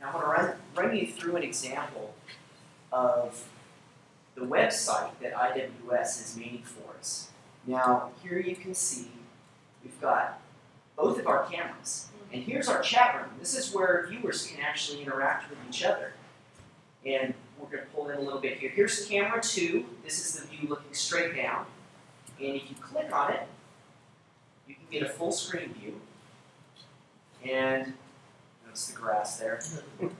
Now I'm going to run, run you through an example of the website that IWS is made for us. Now, here you can see we've got both of our cameras. And here's our chat room. This is where viewers can actually interact with each other. And we're going to pull in a little bit here. Here's the camera two. This is the view looking straight down. And if you click on it, you can get a full screen view. And notice the grass there.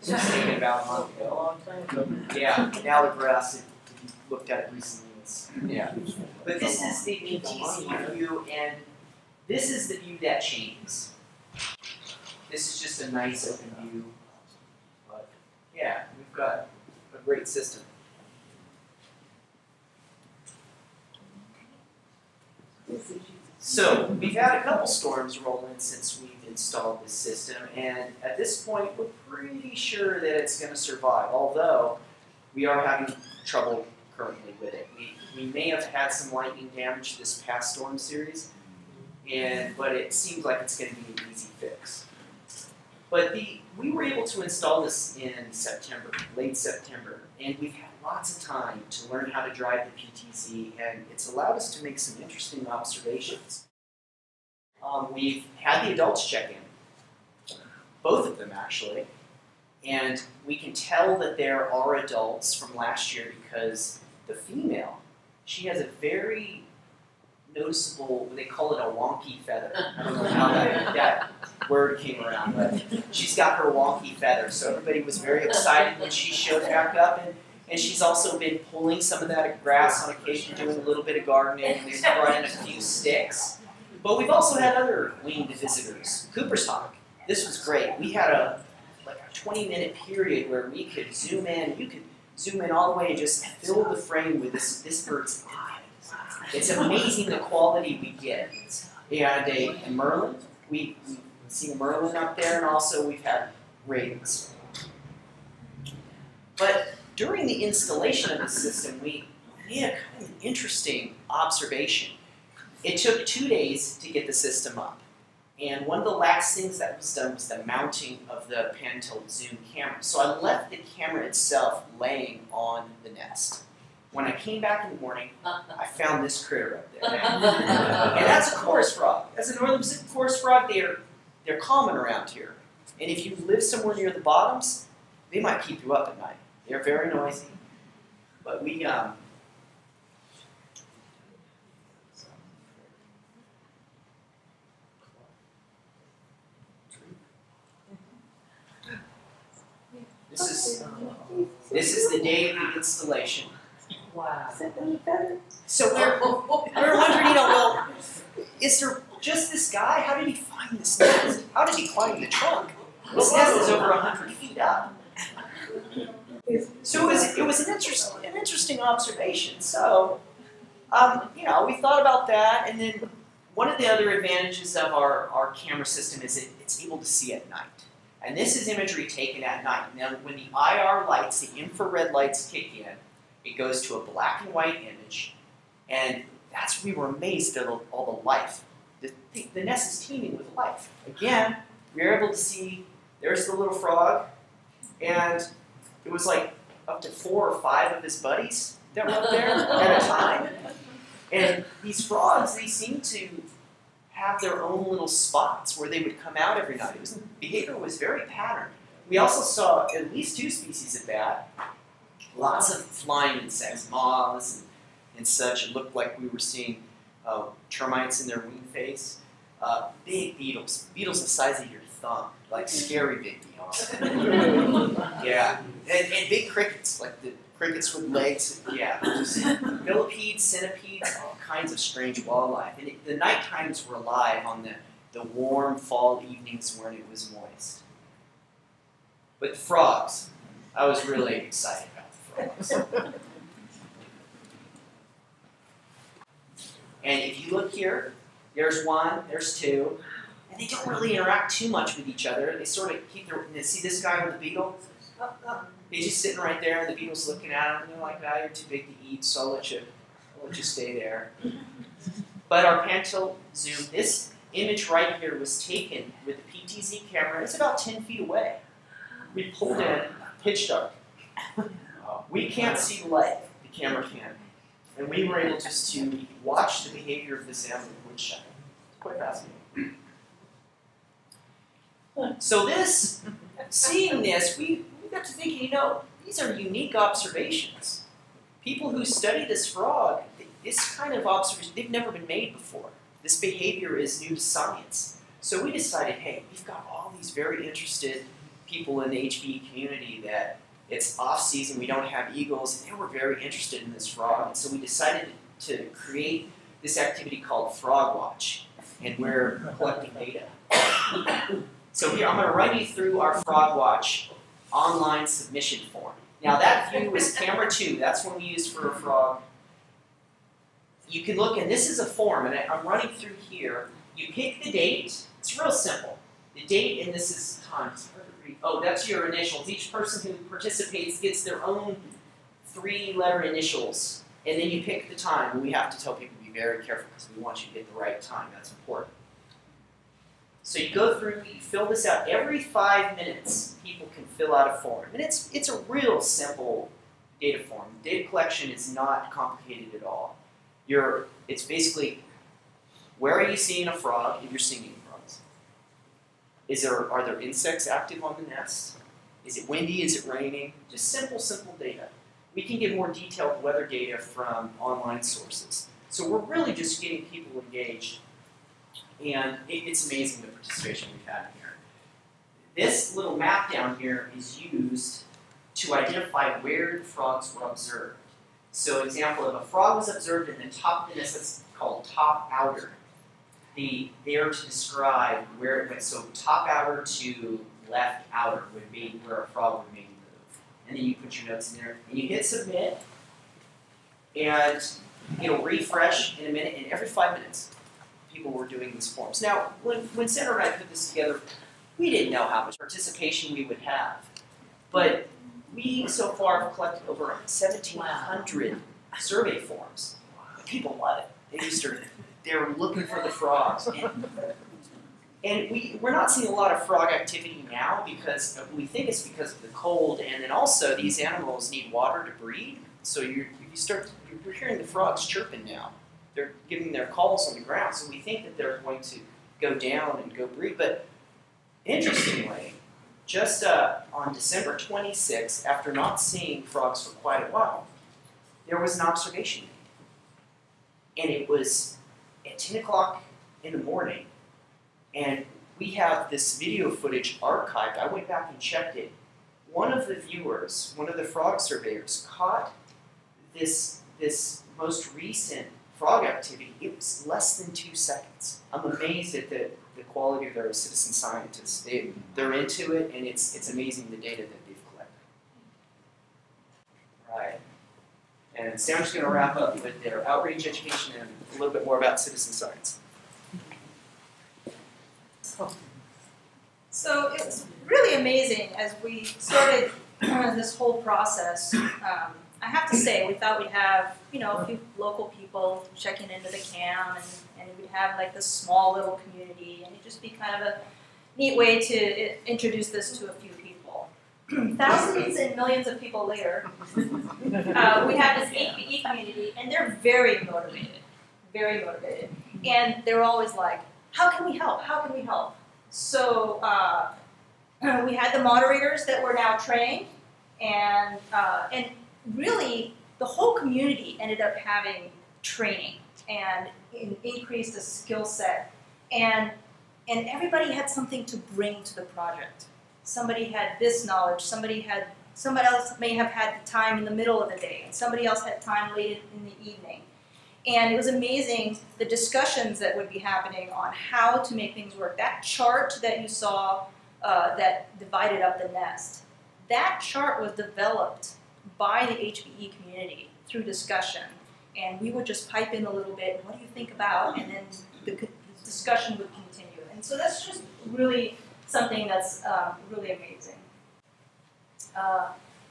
This was taken about a month ago. A long time ago. Yeah, now the grass, if if you looked at it recently, it's, yeah. But this is the PTZ view, and this is the view that changes. This is just a nice open view. But, yeah, we've got a great system. So, we've had a couple storms roll in since we've installed this system, and at this point, we're pretty sure that it's going to survive, although we are having trouble currently with it. We, we may have had some lightning damage this past storm series, and but it seems like it's going to be an easy fix. But the we were able to install this in September, late September, and we've lots of time to learn how to drive the PTZ, and it's allowed us to make some interesting observations. Um, we've had the adults check in, both of them actually, and we can tell that there are adults from last year because the female, she has a very noticeable, they call it a wonky feather. I don't know how that, that word came around, but she's got her wonky feather. So everybody was very excited when she showed back up. And, and she's also been pulling some of that grass on occasion, doing a little bit of gardening. They've brought in a few sticks. But we've also had other winged visitors. Cooper's hawk. This was great. We had a like a 20 minute period where we could zoom in. You could zoom in all the way and just fill the frame with this, this bird's eye. It's amazing the quality we get. And a, a merlin, we, we've seen a merlin up there, and also we've had ravens. But during the installation of the system, we made a kind of an interesting observation. It took two days to get the system up. And one of the last things that was done was the mounting of the pan-tilt zoom camera. So I left the camera itself laying on the nest. When I came back in the morning, I found this critter up there. and that's a chorus frog. That's a northern Pacific chorus frog. They're they're common around here. And if you live somewhere near the bottoms, they might keep you up at night. They're very noisy. But we um This is this is the day of the installation. Wow. So we're, we're wondering, you know, well, is there just this guy? How did he find this nest? How did he climb the trunk? This nest is over hundred feet up. So it was it was an interesting an interesting observation. So, um, you know, we thought about that, and then one of the other advantages of our, our camera system is it, it's able to see at night. And this is imagery taken at night. Now, when the IR lights, the infrared lights kick in, it goes to a black and white image, and that's we were amazed at all, all the life. The, the, the nest is teeming with life. Again, we were able to see there's the little frog, and it was like up to four or five of his buddies that were up there at a time. And these frogs, they seem to have their own little spots where they would come out every night. It was behavior was very patterned. We also saw at least two species of bat, lots of flying insects, moths and, and such. It looked like we were seeing uh, termites in their wing phase. Uh, big beetles, beetles the size of your thumb, like scary big beetles. yeah, and, and big crickets, like the crickets with legs. Yeah, just millipedes, centipedes, all kinds of strange wildlife. And it, the night times were alive on the, the warm fall evenings when it was moist. But frogs, I was really excited about the frogs. And if you look here, there's one, there's two, and they don't really interact too much with each other. They sort of keep their. See this guy with the beetle? He's just sitting right there, and the beetle's looking at him. And they're like, "Ah, you're too big to eat, so I'll let you, I'll let you stay there." But our pan-tilt zoom, this image right here was taken with the PTZ camera. It's about 10 feet away. we pulled in pitch dark. We can't see light, the camera can. And we were able just to watch the behavior of this animal, which is quite fascinating. So this, seeing this, we, we got to thinking, you know, these are unique observations. People who study this frog, this kind of observation, they've never been made before. This behavior is new to science. So we decided, hey, we've got all these very interested people in the HBE community that it's off season, we don't have eagles, and they were very interested in this frog. And so we decided to create this activity called Frog Watch, and we're collecting data. So here, I'm going to run you through our Frog Watch online submission form. Now that view is camera two, that's one we use for a frog. You can look, and this is a form, and I'm running through here. You pick the date, it's real simple. The date, and this is time. Oh, that's your initials. Each person who participates gets their own three-letter initials, and then you pick the time. We have to tell people to be very careful because we want you to get the right time. That's important. So you go through, you fill this out. Every five minutes, people can fill out a form, and it's it's a real simple data form. Data collection is not complicated at all. You're, it's basically where are you seeing a frog if you're seeing frogs? is there, are there insects active on the nest? Is it windy? Is it raining? Just simple, simple data. We can get more detailed weather data from online sources. So we're really just getting people engaged. And it, it's amazing the participation we've had here. This little map down here is used to identify where the frogs were observed. So example, if a frog was observed in the top of the nest, that's called top outer the there to describe where it went. So top outer to left outer would be where a frog would move. And then you put your notes in there and you hit submit and it'll refresh in a minute and every five minutes people were doing these forms. Now when, when Sandra and I put this together, we didn't know how much participation we would have. But we so far have collected over 1,700 survey forms. People love it. They just are they're looking for the frogs. And, and we, we're not seeing a lot of frog activity now because we think it's because of the cold, and then also these animals need water to breed. So you you start you're hearing the frogs chirping now. They're giving their calls on the ground, so we think that they're going to go down and go breed. But interestingly, just uh, on December 26th, after not seeing frogs for quite a while, there was an observation made. And it was at 10 o'clock in the morning, and we have this video footage archived. I went back and checked it. One of the viewers, one of the frog surveyors, caught this, this most recent frog activity. It was less than two seconds. I'm amazed at the, the quality of their citizen scientists. They, they're into it, and it's, it's amazing the data that they've collected. Right. And Sam's going to wrap up with their outreach education and a little bit more about citizen science. So it was really amazing as we started this whole process. Um, I have to say, we thought we'd have, you know, a few local people checking into the CAM, and, and we'd have like this small little community, and it'd just be kind of a neat way to introduce this to a few people. thousands and millions of people later, uh, we have this HBE community, and they're very motivated, very motivated. And they're always like, how can we help? How can we help? So uh, we had the moderators that were now trained, and, uh, and really the whole community ended up having training and in, increased the skill set. And, and everybody had something to bring to the project somebody had this knowledge, somebody had somebody else may have had the time in the middle of the day, and somebody else had time late in the evening. And it was amazing the discussions that would be happening on how to make things work. That chart that you saw uh, that divided up the nest, that chart was developed by the HBE community through discussion. And we would just pipe in a little bit, what do you think about? And then the discussion would continue. And so that's just really something that's um, really amazing. Uh,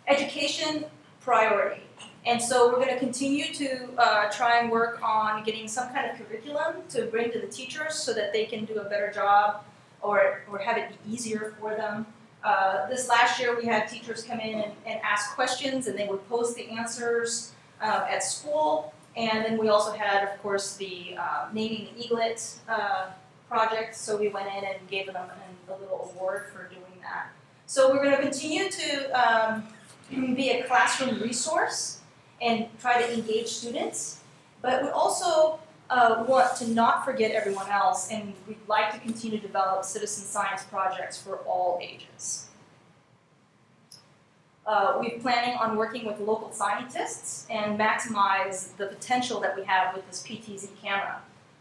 education priority. And so we're going to continue to uh, try and work on getting some kind of curriculum to bring to the teachers so that they can do a better job or, or have it be easier for them. Uh, this last year, we had teachers come in and, and ask questions, and they would post the answers uh, at school. And then we also had, of course, the uh, naming the eaglet uh, project. So we went in and gave them a, a little award for doing that. So we're going to continue to um, be a classroom resource and try to engage students. But we also uh, want to not forget everyone else, and we'd like to continue to develop citizen science projects for all ages. Uh, we're planning on working with local scientists and maximize the potential that we have with this PTZ camera.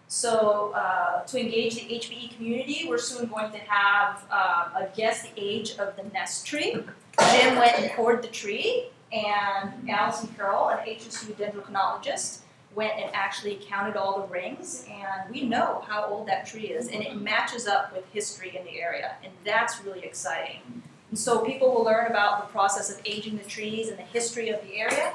So uh, to engage the HBE community, we're soon going to have uh, a guess the age of the nest tree. Jim went and poured the tree, and Allison Carroll, an HSU dendrochronologist, went and actually counted all the rings, and we know how old that tree is, and it matches up with history in the area, and that's really exciting. And so people will learn about the process of aging the trees and the history of the area.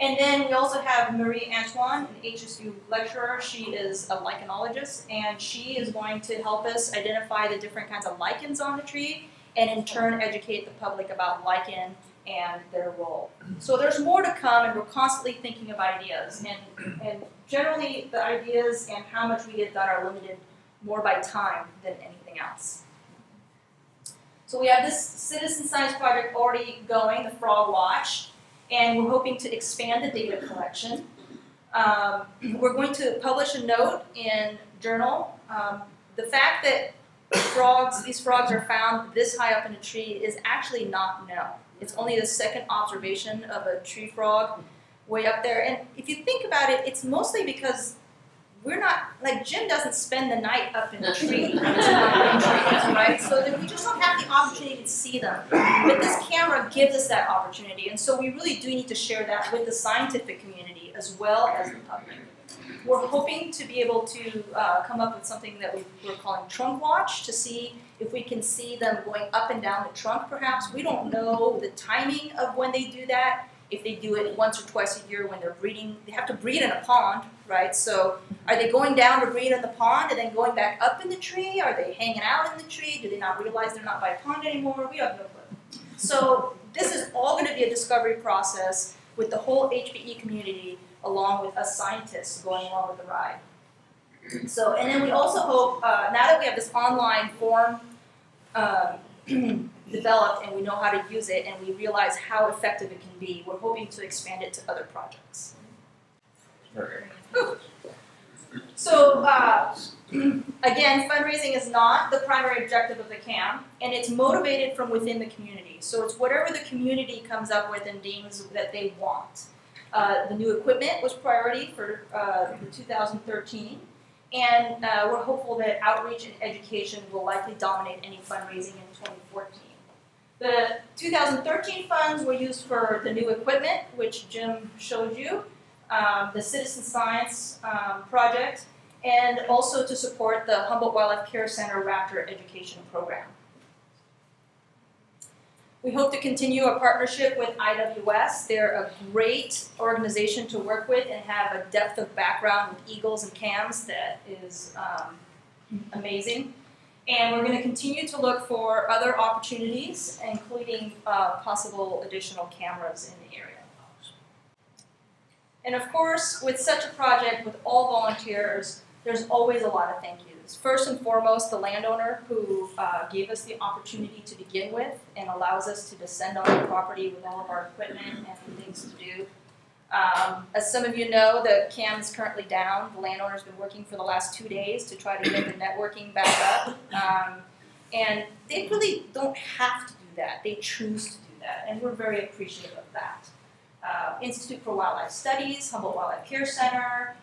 And then we also have Marie Antoine, an HSU lecturer. She is a lichenologist, and she is going to help us identify the different kinds of lichens on the tree, and in turn educate the public about lichen and their role. So there's more to come, and we're constantly thinking of ideas. And, and generally, the ideas and how much we get done are limited more by time than anything else. So we have this citizen science project already going, the Frog Watch, and we're hoping to expand the data collection. Um, we're going to publish a note in journal. Um, the fact that frogs, these frogs are found this high up in a tree is actually not known. It's only the second observation of a tree frog way up there. And if you think about it, it's mostly because we're not, like Jim doesn't spend the night up in a tree, right? So that we just don't have the opportunity to see them. But this camera gives us that opportunity. And so we really do need to share that with the scientific community as well as the public. We're hoping to be able to uh, come up with something that we're calling trunk watch to see if we can see them going up and down the trunk perhaps. We don't know the timing of when they do that. If they do it once or twice a year when they're breeding, they have to breed in a pond, right? So are they going down to breed in the pond and then going back up in the tree? Are they hanging out in the tree? Do they not realize they're not by a pond anymore? We have no clue. So this is all going to be a discovery process with the whole HBE community along with us scientists going along with the ride. So, and then we also hope, uh, now that we have this online form um, developed and we know how to use it and we realize how effective it can be, we're hoping to expand it to other projects. So, uh, again, fundraising is not the primary objective of the CAM, and it's motivated from within the community. So it's whatever the community comes up with and deems that they want. Uh, the new equipment was priority for uh, the 2013, and uh, we're hopeful that outreach and education will likely dominate any fundraising in 2014. The 2013 funds were used for the new equipment, which Jim showed you, um, the citizen science um, project, and also to support the Humboldt Wildlife Care Center Raptor Education Program. We hope to continue a partnership with IWS. They're a great organization to work with and have a depth of background with eagles and cams that is um, amazing. And we're going to continue to look for other opportunities, including uh, possible additional cameras in the area. And of course, with such a project, with all volunteers, there's always a lot of thank yous. First and foremost, the landowner who uh, gave us the opportunity to begin with and allows us to descend on the property with all of our equipment and things to do. Um, as some of you know, the cam is currently down. The landowner's been working for the last two days to try to get the networking back up. Um, and they really don't have to do that. They choose to do that, and we're very appreciative of that. Uh, Institute for Wildlife Studies, Humboldt Wildlife Care Center,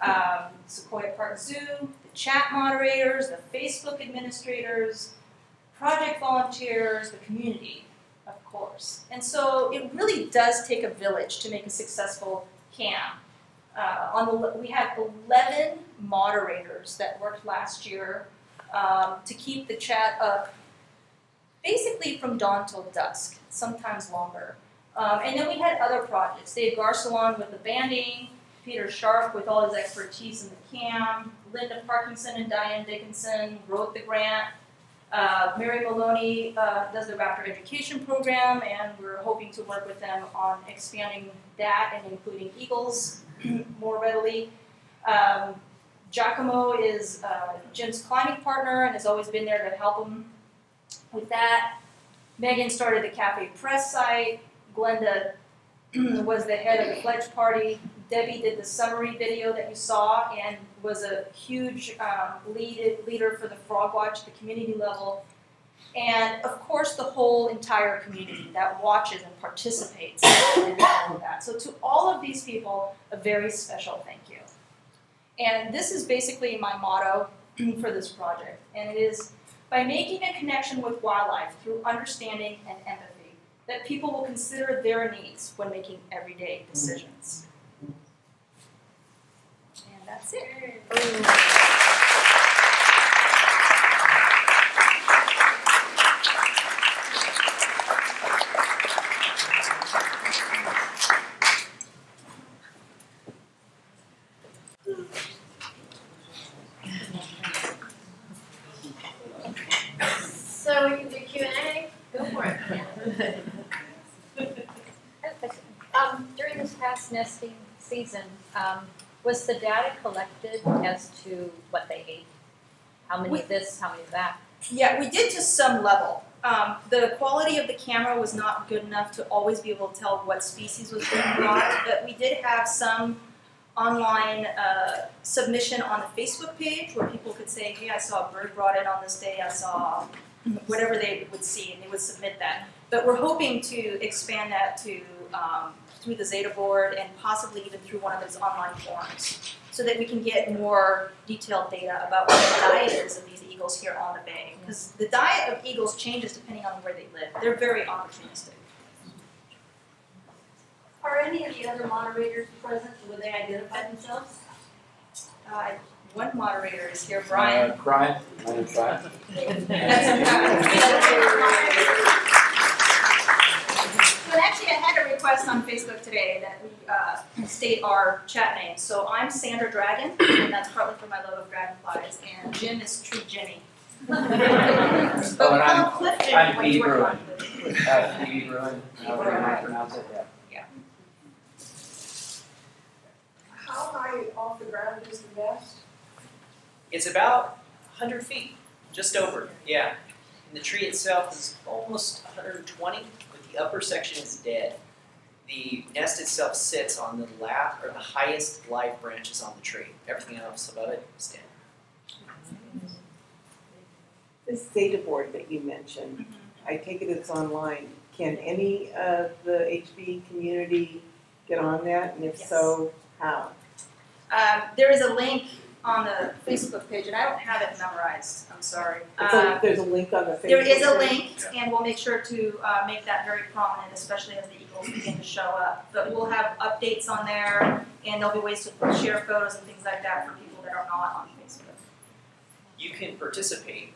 um, Sequoia Park Zoo, chat moderators, the Facebook administrators, project volunteers, the community, of course. And so it really does take a village to make a successful CAM. Uh, on the, we had 11 moderators that worked last year um, to keep the chat up basically from dawn till dusk, sometimes longer. Um, and then we had other projects. Dave Garcelon with the banding, Peter Sharpe with all his expertise in the CAM, Linda Parkinson and Diane Dickinson wrote the grant, Uh, Mary Maloney uh, does the Raptor Education Program, and we're hoping to work with them on expanding that and including eagles more readily. Um, Giacomo is uh, Jim's climbing partner and has always been there to help him with that. Megan started the Cafe Press site. Glenda was the head of the pledge party. Debbie did the summary video that you saw and was a huge um, lead, leader for the Frog Watch at the community level. And of course, the whole entire community that watches and participates in all of that. So, to all of these people, a very special thank you. And this is basically my motto for this project, and it is by making a connection with wildlife through understanding and empathy, that people will consider their needs when making everyday decisions. That's it. So we can do Q and A, go for it. Um, during this past nesting season, um, was the data collected as to what they ate? How many of this, how many of that? Yeah, we did to some level. Um, the quality of the camera was not good enough to always be able to tell what species was being brought, but we did have some online uh, submission on the Facebook page where people could say, hey, I saw a bird brought in on this day, I saw whatever they would see, and they would submit that. But we're hoping to expand that to um, through the Zeta board and possibly even through one of those online forums, so that we can get more detailed data about what the diet is of these eagles here on the bay. Because the diet of eagles changes depending on where they live. They're very opportunistic. Are any of the other moderators present? Will they identify themselves? Uh, one moderator is here, Brian. Uh, Brian, my name's Brian. But actually, I had a request on Facebook today that we uh, state our chat names. So I'm Sandra Dragon, and that's partly for my love of dragonflies, and Jim is True Jimmy. but we and call I'm- him Clifton I'm when you Pete work Bruin. on it. Bruin, however you might pronounce it, yeah. How high off the ground is the nest? It's about 100 feet, just over, yeah. And the tree itself is almost 120, but the upper section is dead. The nest itself sits on the lap or the highest live branches on the tree. Everything else above it is dead. This Zeta board that you mentioned, I take it it's online. Can any of the HB community get on that? And if Yes. so, how? Um, there is a link on the Facebook page, and I don't have it memorized. I'm sorry. It's Um, a- There's a link on the Facebook. There is a page? link, and we'll make sure to uh, make that very prominent, especially as the Eagles begin to show up. But we'll have updates on there, and there'll be ways to share photos and things like that for people that are not on Facebook. You can participate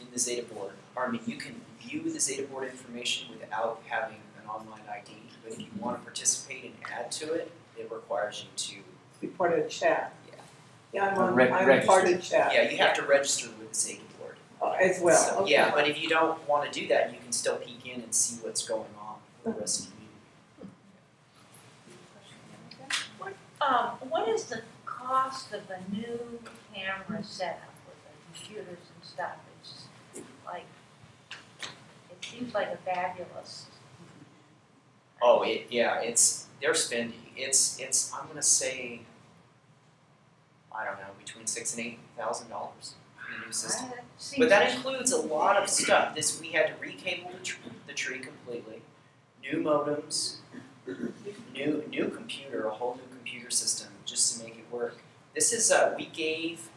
in the Zeta board, or I mean, you can view the Zeta board information without having an online ID. But if you want to participate and add to it, it requires you to Be part of the chat. Yeah. Yeah, I'm on, Reg- I'm a part of chat Yeah, you have to register with the Zeta board. uh, as well. So, Okay. yeah, but if you don't want to do that, you can still peek in and see what's going on with the rest of the community. Um, what is the cost of a new camera setup with the computers and stuff? It's like, it seems like a fabulous. Oh, it yeah, it's they're spending, It's it's I'm gonna say I don't know between six and eight thousand dollars for the new system. But that includes a lot of stuff. This we had to recable the, tr- the tree completely, new modems, new new computer, a whole new computer system just to make it work. This is uh, we gave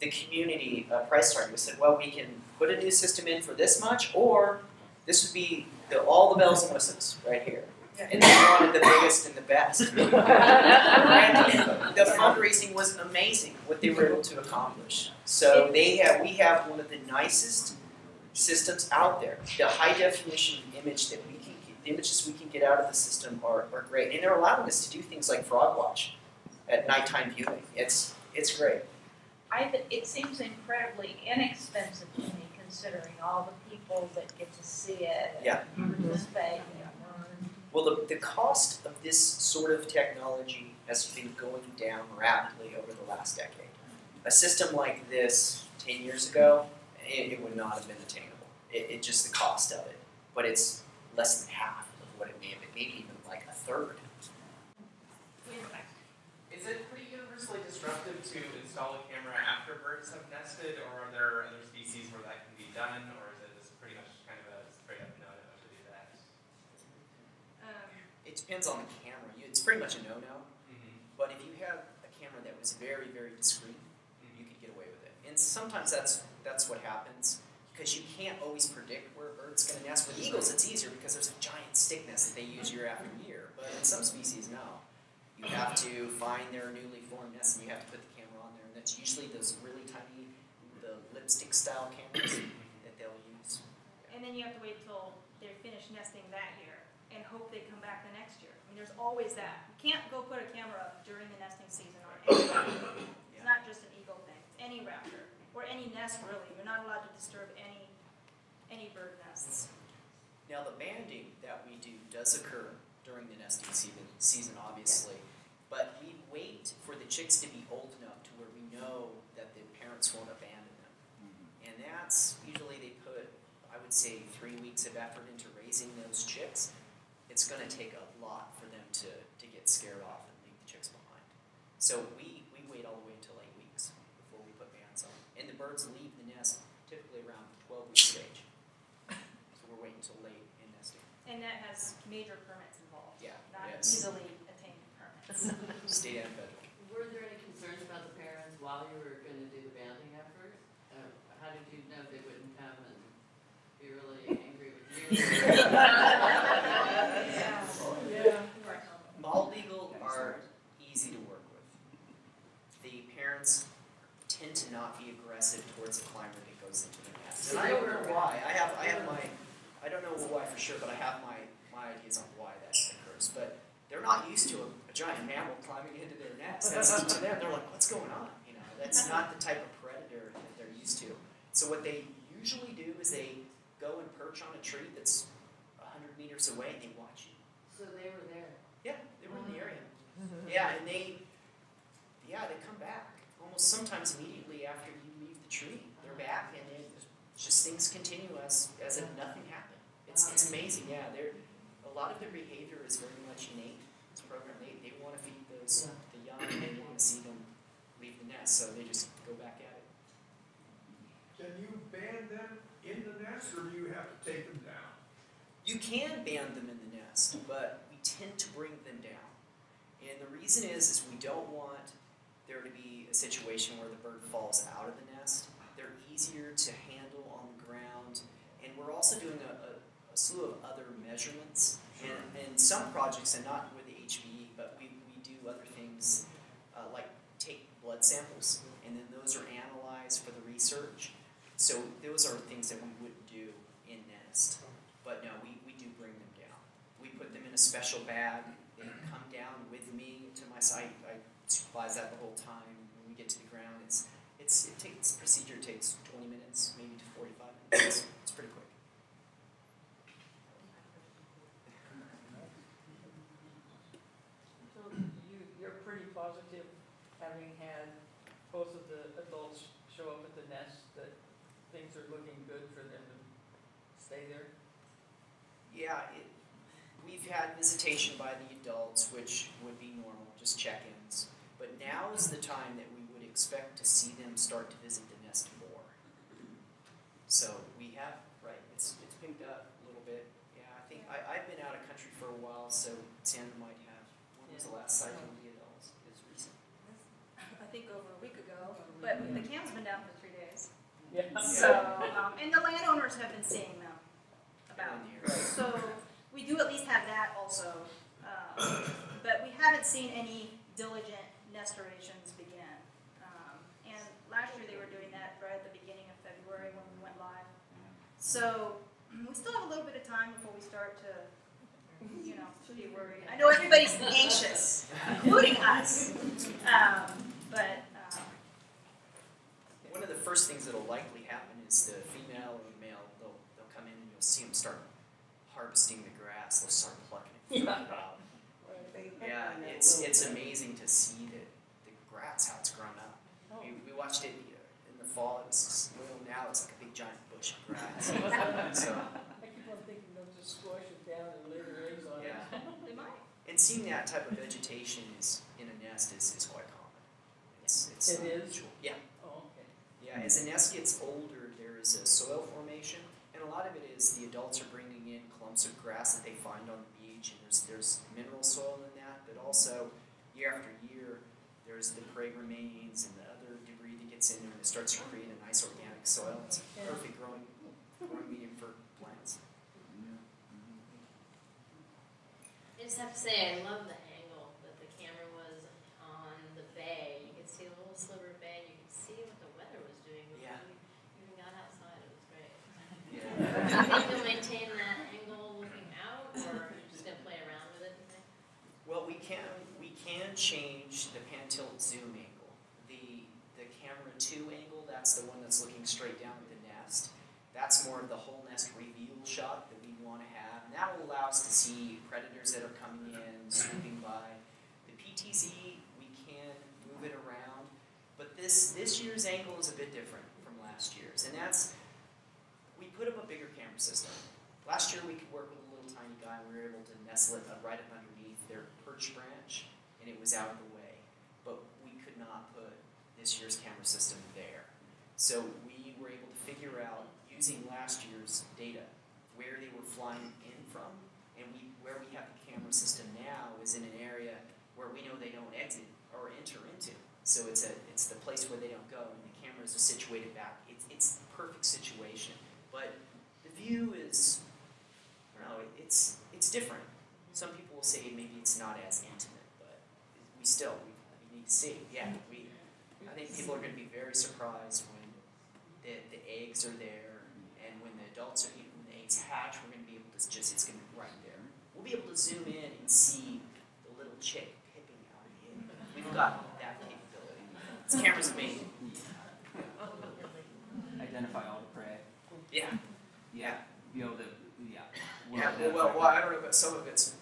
the community a price target. We said, well, we can put a new system in for this much, or this would be the, all the bells and whistles right here. And they wanted the biggest and the best. and the fundraising was amazing what they were able to accomplish. So they have we have one of the nicest systems out there. The high definition image that we can get, the images we can get out of the system are, are great. And they're allowing us to do things like frog watch at nighttime viewing. It's it's great. I, th- it seems incredibly inexpensive to me considering all the people that get to see it and Yeah. participate and learn. Well, the, the cost of this sort of technology has been going down rapidly over the last decade. A system like this 10 years ago, it, it would not have been attainable. It, it just the cost of it. But it's less than half of what it may have been, maybe even like a third. Is it pretty universally disruptive to install a camera after birds have nested, or are there other species where that can be done, or is it just pretty much kind of a straight up no no to do that? Um, It depends on the camera. You, it's pretty much a no no. Mm-hmm. But if you have a camera that was very, very discreet, you could get away with it. And sometimes that's that's what happens because you can't always predict where a bird's going to nest. With eagles, it's easier because there's a giant stick nest that they use year after year. But in some species, no. You have to find their newly formed nest, and you have to put the camera on there. And that's usually those really tiny, the lipstick style cameras that they'll use. And then you have to wait till they're finished nesting that year and hope they come back the next year. I mean, there's always that. You can't go put a camera up during the nesting season on any raptor. It's not just an eagle thing, it's any raptor, or any nest really. You're not allowed to disturb any, any bird nests. Now, the banding that we do does occur during the nesting season, season obviously, but we wait for the chicks to be old enough to where we know that the parents won't abandon them. Mm-hmm. And that's usually they put, I would say, three weeks of effort into raising those chicks. It's going to take a lot for them to, to get scared off and leave the chicks behind. So we, we wait all the way until eight weeks before we put bands on. And the birds leave the nest typically around the 12 week stage. So we're waiting until late in nesting. And that has major permits involved, Yeah, not yes. easily attained permits. State and federal. Were there any concerns about the parents while you were gonna do the banding effort? Uh, how did you know they wouldn't come and be really angry with you? Bald eagle are easy to work with. The parents tend to not be aggressive towards the climber that goes into the nest. And I don't know why. I have, I have my, I don't know why for sure, but I have my, my ideas on why that occurs. But they're not used to a, a giant mammal climbing into their nest. That's to them, they're like, what's going on? You know, that's not the type of predator that they're used to. So what they usually do is they go and perch on a tree that's hundred meters away and they watch you. So they were there. Yeah, they were in the area. Yeah, and they, yeah, they come back almost sometimes immediately after you leave the tree. They're back, and it just things continue as as if nothing happened. It's it's amazing. Yeah, they're a lot of their behavior is very much innate. It's programmed. They they want to feed those the young. and They want to see them leave the nest, so they just go back at it. Can you ban them in the nest, or do you have to take them down? You can ban them in the nest, but we tend to bring them down. And the reason is, is we don't want there to be a situation where the bird falls out of the nest. They're easier to handle on the ground, and we're also doing a, a, a slew of other measurements. And, and some projects, and not with the HBE, but we, we do other things uh, like take blood samples, and then those are analyzed for the research. So those are things that we wouldn't do in nest. But no, we, we do bring them down. We put them in a special bag. They come down with me to my site. I supervise that the whole time. When we get to the ground, it's it's it takes procedure takes 20 minutes, maybe to 45 minutes. It's pretty quick. So you, you're pretty positive, having had both of the adults show up at the nest, that things are looking good for them to stay there? Yeah, it, we've had visitation by the adults, which would be normal, just check-ins. But now is the time that we would expect to see them start to visit the nest more. So we have, right, it's, it's picked up a little bit. Yeah, I think, I, I've been out of country for a while, so Sandra might have. When was the last sighting of the adults? It's recent. I think over a week ago, but the cam's been down for three days. Yeah. So, um, and the landowners have been seeing them about. Here. So we do at least have that also, but we haven't seen any diligent nest nestorations begin. Um, and last year they were doing that right at the beginning of February when we went live. So we still have a little bit of time before we start to, you know, be worried. I know everybody's anxious, including us. Um, but um, One of the first things that'll likely happen is is the female or the male, they'll, they'll come in and you'll see them start harvesting the grass, they'll start plucking it. Yeah. Out. They hook Yeah, it's, it's amazing to see the, the grass, how it's grown up. Oh. We, we watched it uh, in the fall, it was just, well, now it's like a big giant bush of grass. So, I keep on thinking they'll just squash it down and lay their eggs on it. yeah. They might. And seeing that type of vegetation is, in a nest is, is quite common. It's, it's It is? unusual. Yeah. Oh, okay. Yeah, as a nest gets older, there is a soil formation, and a lot of it is the adults are bringing in clumps of grass that they find on the beach, and there's there's mineral soil in that, but also year after year, there's the prey remains and the other debris that gets in there, and it starts to create a nice organic soil. It's a Yeah. perfect growing growing medium for plants. I just have to say, I love the angle that the camera was on the bay. You could see a little sliver of bay, you could see what the weather was doing before Yeah. you even got outside. It was great. Yeah. Do you think you'll maintain that angle looking out, or are you just gonna play around with it, you think? Well, we can we can change the pan tilt zoom angle. The the camera two angle, that's the one that's looking straight down at the nest. That's more of the whole nest reveal shot that we want to have, and that will allow us to see predators that are coming in, swooping by. The PTZ we can move it around, but this this year's angle is a bit different from last year's, and that's we put up a bigger camera system. Last year we could work with a little tiny guy. We were able to nestle it right up underneath their perch branch, and it was out of the way. But we could not put this year's camera system there. So we were able to figure out using last year's data where they were flying in from, and we where we have the camera system now is in an area where we know they don't exit or enter into. So it's a it's the place where they don't go, and the cameras are situated back. It's it's the perfect situation, but the view is I don't know, it's it's different. Some people will say maybe it's not as intimate, we still we, we need to see. Yeah, we I think people are going to be very surprised when the, the eggs are there and when the adults are when the eggs hatch. We're going to be able to just it's going to be right there. We'll be able to zoom in and see the little chick pipping out of the egg. We've got that capability. This camera's amazing. Identify all the prey. Yeah. Yeah. Be able to, yeah. Yeah. Well, well, well, I don't know, but some of it's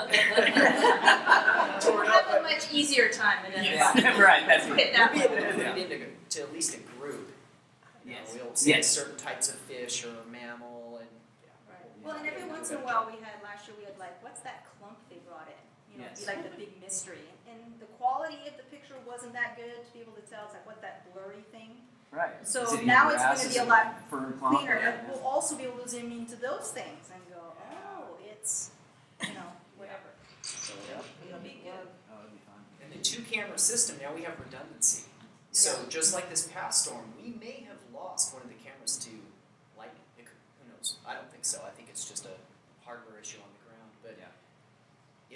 pretty. Torn We up, have a much easier time Yeah, identifying. right, that's Put it. it that We'll be able to put it into to at least a group. You know, Yes. we'll see Yes. certain types of fish or mammal and Right. Well, and every once in a while, we had, last year, we had like, what's that clump they brought in? You know, it'd be like the big mystery. And the quality of the picture wasn't that good to be able to tell, it's like, what, that blurry thing? Right. So it now it's gonna be a lot Fern clump? Cleaner, Yeah. and we'll also be able to zoom into those things and go, oh, it's, you know, whatever. So it'll, it'll be good. Oh, that'd be fun. and the two camera system, now we have redundancy. So just like this past storm, we may have lost one of the cameras to lightning. It who knows? I don't think so. I think it's just a hardware issue on the ground. But Yeah.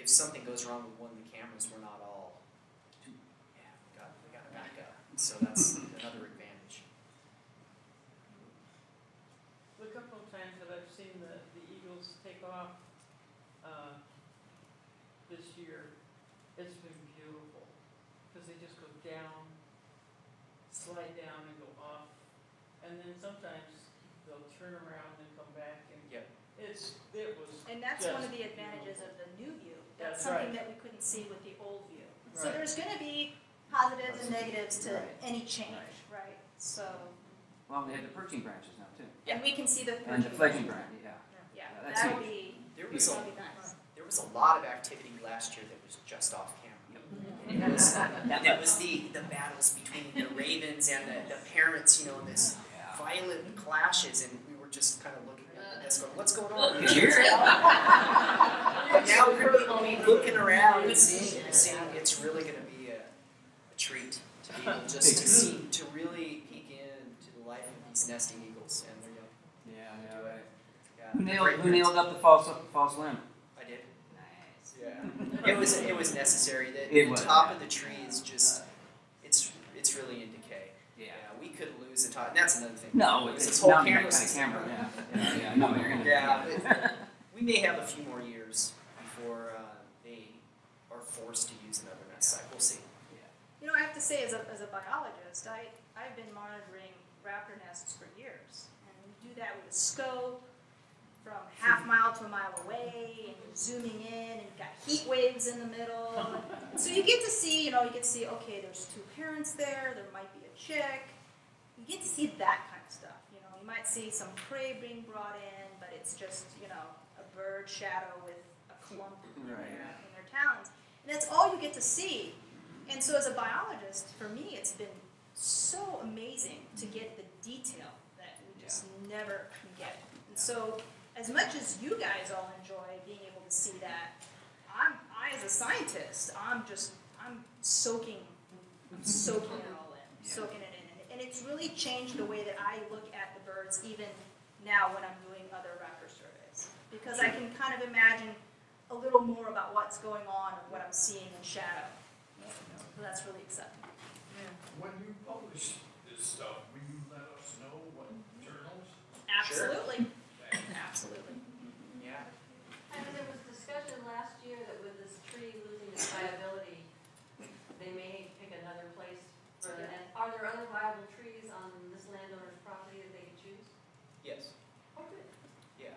if something goes wrong with one of the cameras, we're not all yeah, we got we got to back up. So that's another advantage. The couple of times that I've seen the, the eagles take off, uh, this year, it's been beautiful. Cause they just go down, slide down and go off, and then sometimes they'll turn around and come back and. Yep. It's, it was, And that's one of the advantages of the new view. That's That's something right. that we couldn't see with the old view. So Right. there's gonna be positives and negatives to Right. any change, right? So, Well, they had the perching branches now too. and we can see the. And the fledgling branch, yeah. Yeah, Yeah, that's that'll huge. be, There was a that'll be nice. there was a lot of activity last year that was just off camera. Mm-hmm. And it was it was the the battles between the ravens and the, the parents, you know, this Yeah. Violent clashes, and we were just kind of looking at this, going, "What's going on?" Did you? But now we're gonna be looking around and seeing, seeing it's really going to be a, a treat to be able just to see, to really peek into the life of these nesting eagles and their young. Yeah, yeah, right. Yeah, Who nailed, who nailed up the false, false limb? I did. Nice. Yeah. It was it was necessary. The, It the was, top yeah. of the tree is just it's it's really in decay. Yeah. we could lose the top. That's another thing. No, Lose it's this whole not that camera kind of system. camera, yeah. Yeah, yeah, no, you're gonna. Yeah, We may have a few more years before uh, they are forced to use another nest site. We'll see. You know, I have to say, as a, as a biologist, I, I've been monitoring raptor nests for years. And we do that with a scope from half mile to a mile away, and you're zooming in, and you've got heat waves in the middle. so you get to see, you know, you get to see, okay, there's two parents there, there might be a chick. You get to see that kind of stuff. You know, you might see some prey being brought in, but it's just, you know, a bird shadow with a clump in, their, in their talons. And that's all you get to see. And so, as a biologist, for me, it's been so amazing to get the detail that we just never can get. And so, as much as you guys all enjoy being able to see that, I'm, I as a scientist, I'm just, I'm soaking, I'm soaking it all in, Yeah. soaking it. And, and it's really changed the way that I look at the birds, even now when I'm doing other raptor surveys. Because I can kind of imagine a little more about what's going on and what I'm seeing in shadow. So that's really exciting. When you publish this stuff, will you let us know what journals? Absolutely. Absolutely. Yeah. And there was discussion last year that with this tree losing its viability, they may pick another place for the nest. Are there other viable trees on this landowner's property that they could choose? Yes. Oh, good. Yeah.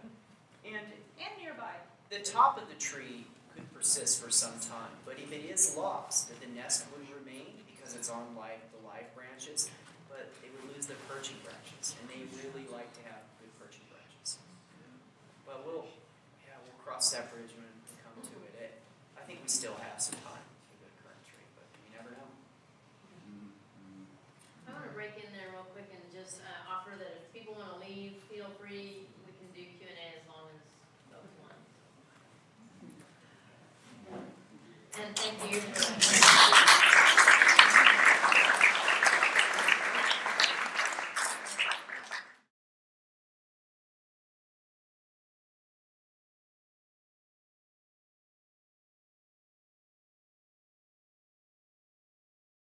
And And nearby. The top of the tree could persist for some time, but if it is lost, the nest would remain because it's on the live branches, but they would lose the perching branches, and they really like to have good perching branches. But we'll, yeah, we'll cross that bridge when we come to it. it. I think we still have some time for the current tree, but you never know. I wanna break in there real quick and just, uh, offer that if people wanna leave, feel free, we can do Q and A as long as folks want. And thank you.